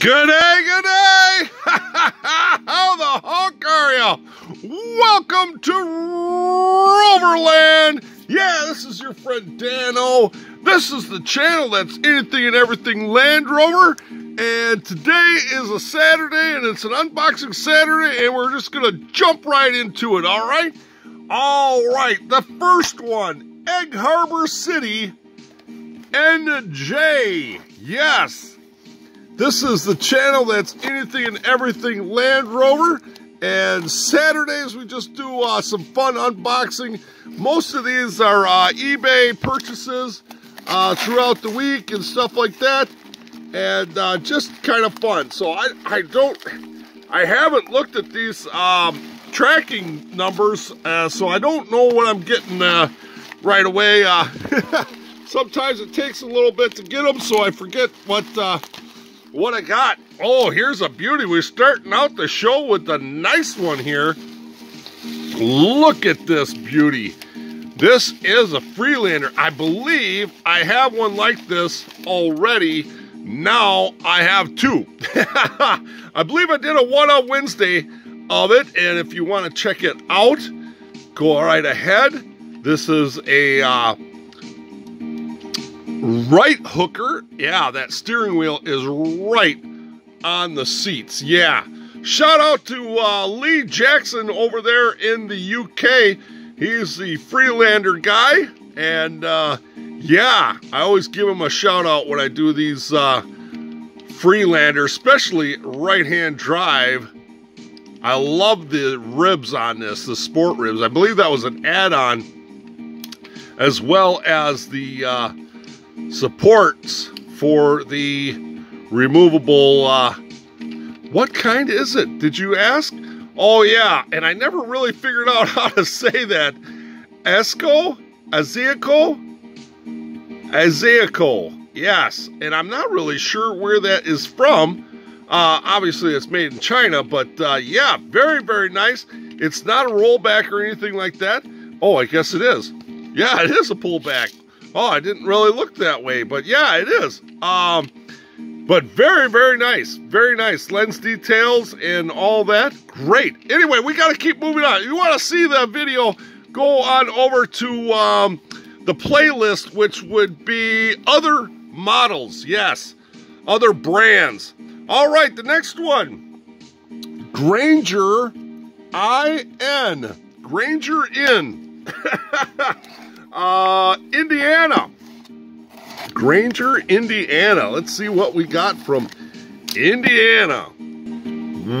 Good day, good day! How the honk are you? Welcome to Roverland! Yeah, this is your friend Dano. This is the channel that's anything and everything Land Rover. And today is a Saturday and it's an unboxing Saturday and we're just gonna jump right into it, all right? All right, the first one, Egg Harbor City NJ. Yes, this is the channel that's anything and everything Land Rover. And Saturdays we just do uh, some fun unboxing. Most of these are uh, eBay purchases uh, throughout the week and stuff like that. And uh, just kind of fun. So I, I don't, I haven't looked at these um, tracking numbers. Uh, so I don't know what I'm getting uh, right away. sometimes it takes a little bit to get them. So I forget what what I got. Oh, here's a beauty. We're starting out the show with a nice one here. Look at this beauty. This is a Freelander. I believe I have one like this already. Now I have two. I believe I did a one on Wednesday of it. And if you want to check it out, go right ahead. This is a uh, right hooker. Yeah, that steering wheel is right on the seats. Yeah. Shout out to uh, Lee Jackson over there in the UK. He's the Freelander guy. And uh, yeah, I always give him a shout out when I do these uh, Freelander, especially right hand drive. I love the ribs on this, the sport ribs. I believe that was an add on, as well as the uh, supports for the removable, uh, what kind is it, did you ask? Oh yeah, and I never really figured out how to say that. Esco? Aziaco? Aziaco, yes. And I'm not really sure where that is from. Uh, obviously, it's made in China, but uh, yeah, very, very nice. It's not a rollback or anything like that. Oh, I guess it is. Yeah, it is a pullback. Oh, I didn't really look that way, but yeah, it is. Um, but very, very nice. Very nice. Lens details and all that. Great. Anyway, we got to keep moving on. If you want to see the video, go on over to um, the playlist, which would be other models. Yes, other brands. All right, the next one. Granger IN. Granger Inn. Uh, Indiana. Granger, Indiana. Let's see what we got from Indiana.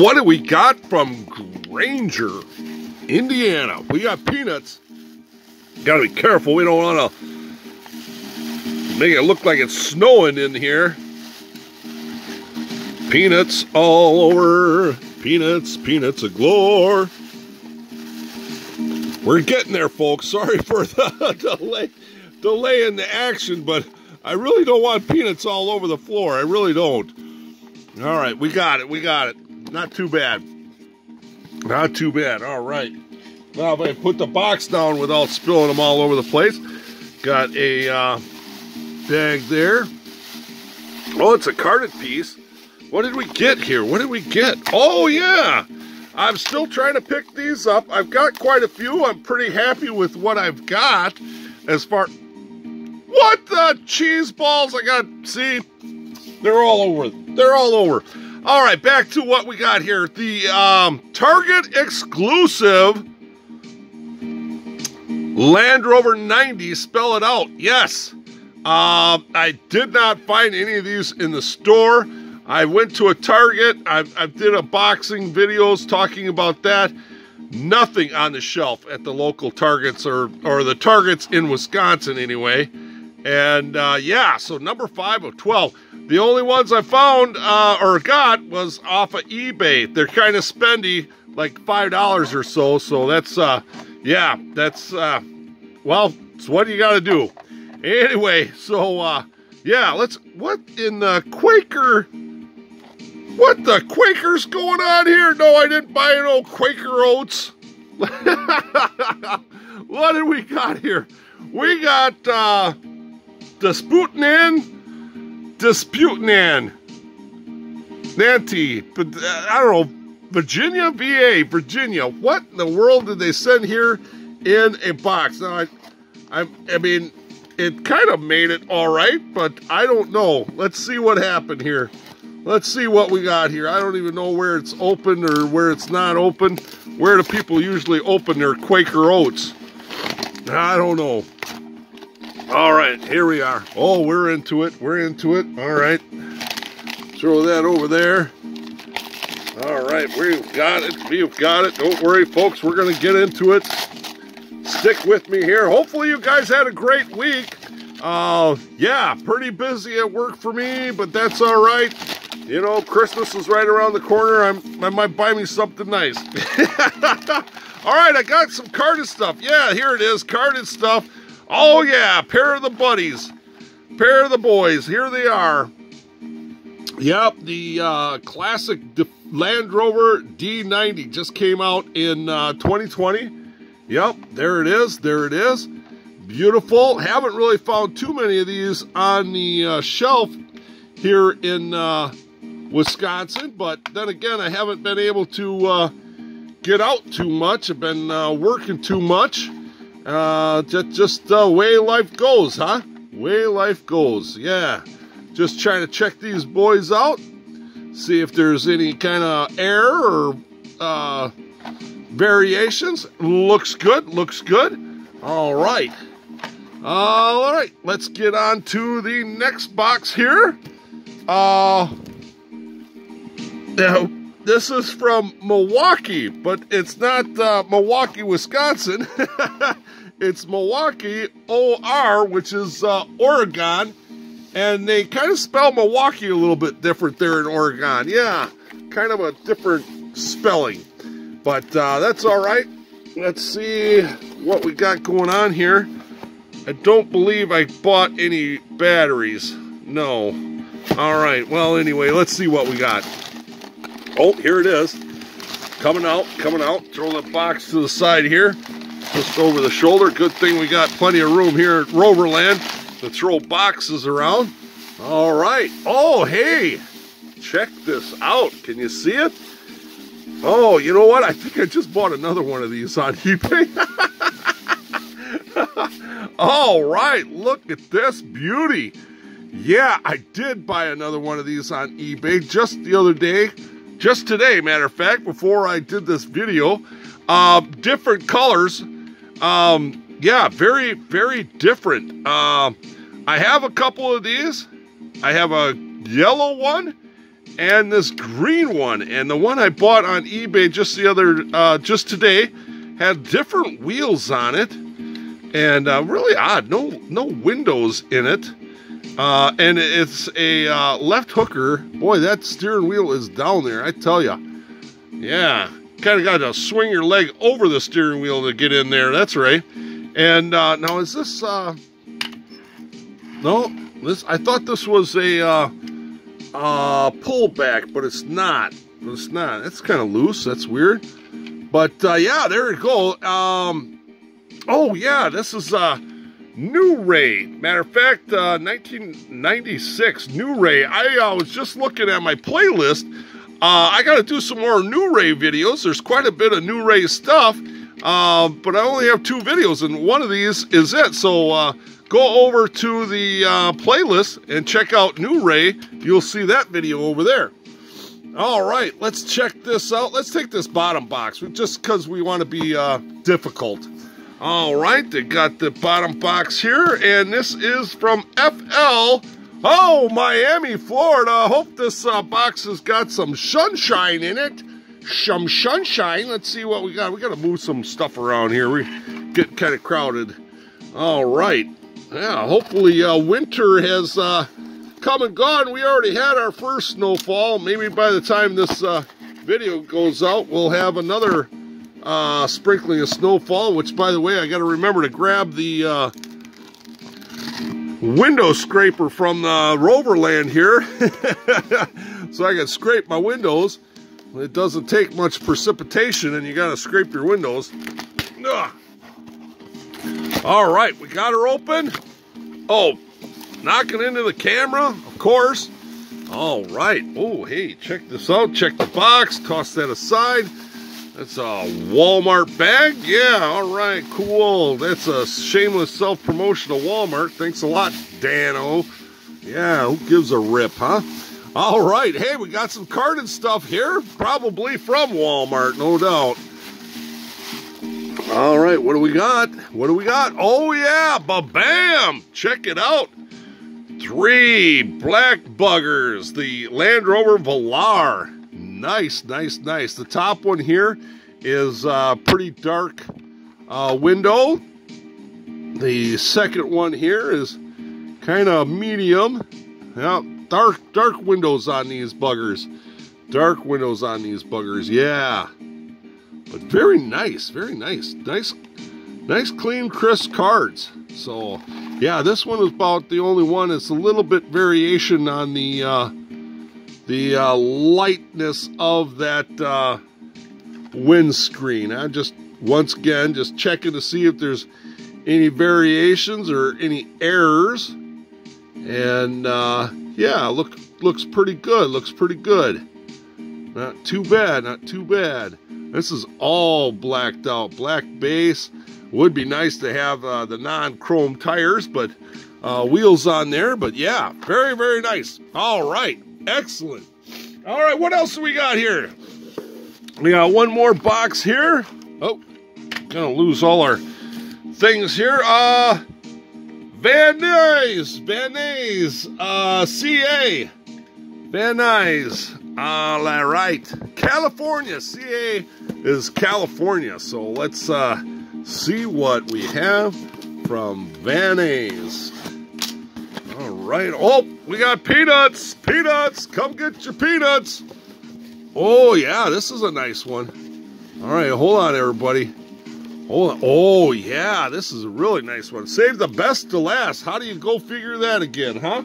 What do we got from Granger, Indiana? We got peanuts. Gotta be careful. We don't want to make it look like it's snowing in here. Peanuts all over. Peanuts, peanuts galore. We're getting there, folks. Sorry for the delay, delay in the action, but I really don't want peanuts all over the floor. I really don't. All right, we got it. We got it. Not too bad. Not too bad. All right. Now, if I put the box down without spilling them all over the place, got a uh, bag there. Oh, it's a carded piece. What did we get here? What did we get? Oh, yeah. I'm still trying to pick these up. I've got quite a few. I'm pretty happy with what I've got as far... What the cheese balls? I got, see, they're all over. They're all over. All right, back to what we got here. The um, Target exclusive Land Rover 90, spell it out. Yes. Um, I did not find any of these in the store. I went to a Target. I, I did a boxing videos talking about that. Nothing on the shelf at the local Targets or, or the Targets in Wisconsin anyway. And uh, yeah, so number five of 12. The only ones I found uh, or got was off of eBay. They're kind of spendy, like $5 or so. So that's, uh, yeah, that's, uh, well, it's what you got to do. Anyway, so, uh, yeah, let's, what in the Quaker what the Quaker's going on here? No, I didn't buy no Quaker oats. what did we got here? We got uh, Disputenan, Disputenan. Nanty, but uh, I don't know, Virginia, VA, Virginia. What in the world did they send here in a box? Now, I, I, I mean, it kind of made it all right, but I don't know. Let's see what happened here. Let's see what we got here. I don't even know where it's open or where it's not open. Where do people usually open their Quaker Oats? I don't know. All right, here we are. Oh, we're into it. We're into it. All right. Throw that over there. All right, we've got it. We've got it. Don't worry, folks. We're going to get into it. Stick with me here. Hopefully you guys had a great week. Uh, yeah, pretty busy at work for me, but that's all right. You know, Christmas is right around the corner. I'm, I might buy me something nice. all right, I got some carded stuff. Yeah, here it is, carded stuff. Oh, yeah, pair of the buddies. Pair of the boys. Here they are. Yep, the uh, classic Land Rover D90 just came out in uh, 2020. Yep, there it is. There it is. Beautiful. Haven't really found too many of these on the uh, shelf here in uh, Wisconsin, but then again, I haven't been able to uh, get out too much. I've been uh, working too much. Uh, just, just the way life goes, huh? Way life goes, yeah. Just trying to check these boys out, see if there's any kind of error or uh, variations. Looks good, looks good. All right. All right, let's get on to the next box here. Uh, now, this is from Milwaukee, but it's not uh, Milwaukee, Wisconsin. it's Milwaukee OR, which is uh, Oregon. And they kind of spell Milwaukee a little bit different there in Oregon. Yeah, kind of a different spelling. But uh, that's all right. Let's see what we got going on here. I don't believe I bought any batteries. No. All right, well, anyway, let's see what we got. Oh, here it is. Coming out, coming out. Throw the box to the side here. Just over the shoulder. Good thing we got plenty of room here at Roverland to throw boxes around. All right. Oh, hey. Check this out. Can you see it? Oh, you know what? I think I just bought another one of these on eBay. All right. Look at this beauty. Yeah, I did buy another one of these on eBay just the other day just today, matter of fact, before I did this video. Uh, different colors. Um, yeah, very, very different. Uh, I have a couple of these. I have a yellow one and this green one. And the one I bought on eBay just the other, uh, just today, had different wheels on it. And uh, really odd, no, no windows in it. Uh, and it's a uh, left hooker. Boy, that steering wheel is down there, I tell you. Yeah, kind of got to swing your leg over the steering wheel to get in there. That's right. And uh, now is this? Uh, no, this. I thought this was a uh, uh, pullback, but it's not. It's not. It's kind of loose. That's weird. But uh, yeah, there you go. Um, oh yeah, this is. Uh, New Ray. Matter of fact, uh, 1996 New Ray. I uh, was just looking at my playlist. Uh, I got to do some more New Ray videos. There's quite a bit of New Ray stuff, uh, but I only have two videos, and one of these is it. So uh, go over to the uh, playlist and check out New Ray. You'll see that video over there. All right, let's check this out. Let's take this bottom box just because we want to be difficult. All right, they got the bottom box here, and this is from FL. Oh, Miami, Florida. Hope this uh, box has got some sunshine in it. Some sunshine. Let's see what we got. We got to move some stuff around here. We get kind of crowded. All right. Yeah, hopefully uh, winter has uh, come and gone. We already had our first snowfall. Maybe by the time this uh, video goes out, we'll have another uh, sprinkling of snowfall, which, by the way, I got to remember to grab the uh, window scraper from the Roverland here so I can scrape my windows. It doesn't take much precipitation and you got to scrape your windows. Ugh. All right, we got her open. Oh, knocking into the camera, of course. All right. Oh, hey, check this out. Check the box. Toss that aside. That's a Walmart bag. Yeah, all right, cool. That's a shameless self-promotion of Walmart. Thanks a lot, Dano. Yeah, who gives a rip, huh? All right, hey, we got some carded stuff here. Probably from Walmart, no doubt. All right, what do we got? What do we got? Oh, yeah, ba-bam! Check it out. Three black buggers, the Land Rover Velar. Nice, nice, nice. The top one here is uh, pretty dark uh, window. The second one here is kind of medium. Yeah, dark, dark windows on these buggers. Dark windows on these buggers, yeah. But very nice, very nice. Nice, nice clean, crisp cards. So, yeah, this one is about the only one. It's a little bit variation on the uh, the uh, lightness of that uh, windscreen. I just once again just checking to see if there's any variations or any errors. And uh, yeah, look looks pretty good. Looks pretty good. Not too bad. Not too bad. This is all blacked out, black base. Would be nice to have uh, the non-chrome tires, but uh, wheels on there. But yeah, very, very nice. All right, excellent. All right, what else do we got here? We got one more box here. Oh, gonna lose all our things here. Uh, Van Nuys, Van Nuys, uh, CA, Van Nuys. All right, California, CA is California. So let's uh, see what we have from Van Nuys. Right. Oh, we got peanuts. Peanuts. Come get your peanuts. Oh, yeah, this is a nice one. All right, hold on, everybody. Hold on. Oh, yeah, this is a really nice one. Save the best to last. How do you go figure that again, huh?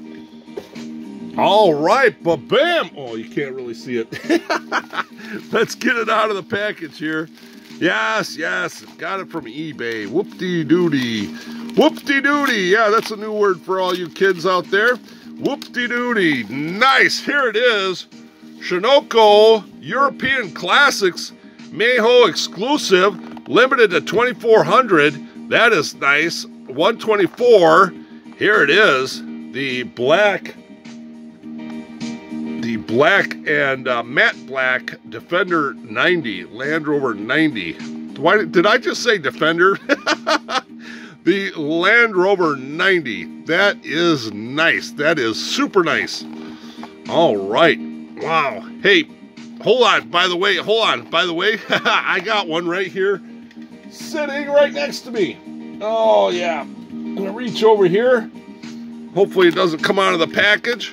All right, but bam. Oh, you can't really see it. Let's get it out of the package here. Yes, yes, got it from eBay. Whoop-de-doody. Whoop-de-doody. Yeah, that's a new word for all you kids out there. Whoop-de-doody. Nice. Here it is. Schuco European Classics Mijo exclusive, limited to 2,400. That is nice. 124. Here it is. The black the black and uh, matte black Defender 90, Land Rover 90. Why did I just say Defender? the Land Rover 90. That is nice. That is super nice. All right. Wow. Hey, hold on. By the way, hold on. By the way, I got one right here sitting right next to me. Oh, yeah. I'm going to reach over here. Hopefully it doesn't come out of the package.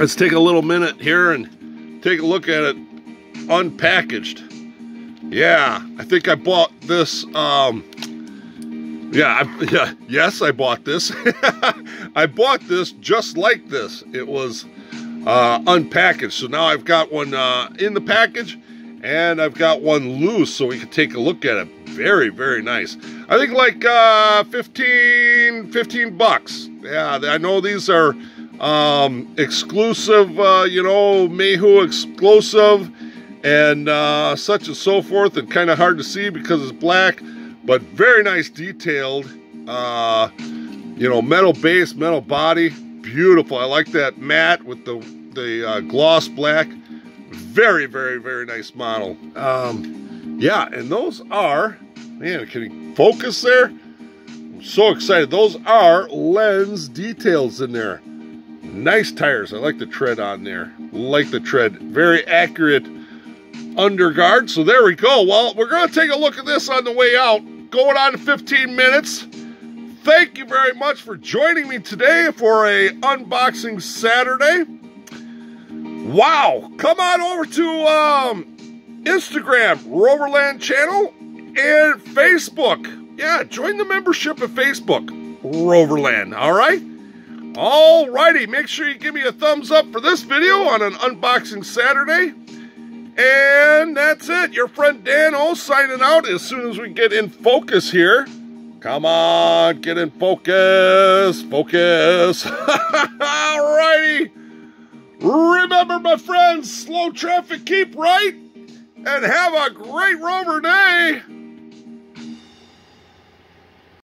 Let's take a little minute here and take a look at it unpackaged. Yeah, I think I bought this. Um, yeah, I, yeah, yes, I bought this. I bought this just like this. It was uh, unpackaged. So now I've got one uh, in the package and I've got one loose so we can take a look at it. Very, very nice. I think like uh, 15, 15 bucks. Yeah, I know these are um, exclusive, uh, you know, Mijo exclusive and uh, such and so forth, and kind of hard to see because it's black, but very nice detailed, uh, you know, metal base, metal body, beautiful. I like that matte with the, the uh, gloss black. Very, very, very nice model. Um, yeah, and those are, man, can you focus there? I'm so excited. Those are lens details in there. Nice tires. I like the tread on there. Like the tread. Very accurate underguard. So there we go. Well, we're going to take a look at this on the way out. Going on to 15 minutes. Thank you very much for joining me today for a unboxing Saturday. Wow. Come on over to um, Instagram, Roverland channel, and Facebook. Yeah, join the membership at Facebook, Roverland. All right? Alrighty, make sure you give me a thumbs up for this video on an unboxing Saturday. And that's it. Your friend Dano signing out as soon as we get in focus here. Come on, get in focus. Focus. Alrighty. remember, my friends, slow traffic, keep right, and have a great rover day.